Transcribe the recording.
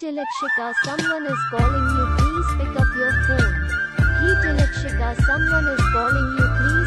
Tilakshika, someone is calling you. Please pick up your phone. Heat Electrica someone is calling you. Please